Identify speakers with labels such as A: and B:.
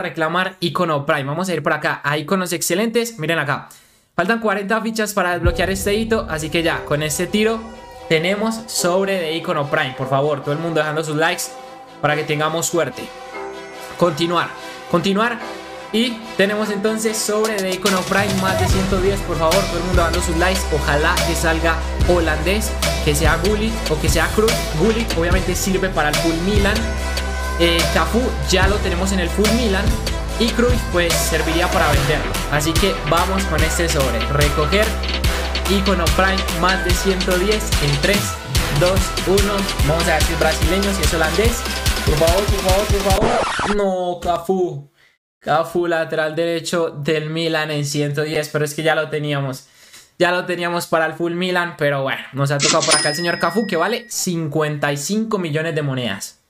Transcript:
A: reclamar icono Prime. Vamos a ir por acá a iconos excelentes. Miren acá. Faltan 40 fichas para desbloquear este hito. Así que ya, con este tiro tenemos sobre de icono Prime. Por favor, todo el mundo dejando sus likes para que tengamos suerte. Continuar. Continuar. Y tenemos entonces sobre de icono Prime más de 110. Por favor, todo el mundo dando sus likes. Ojalá que salga holandés, que sea Gullit o que sea Cruz. Gullit obviamente sirve para el full Milan. Eh, Cafú ya lo tenemos en el full Milan. Y Cruz pues serviría para venderlo. Así que vamos con este sobre. Recoger icono Prime más de 110 en 3, 2, 1. Vamos a ver si es brasileño, si es holandés. Por favor, por favor, por favor. No, Cafú. Cafú lateral derecho del Milan en 110. Pero es que ya lo teníamos. Ya lo teníamos para el full Milan. Pero bueno, nos ha tocado por acá el señor Cafú que vale 55 millones de monedas.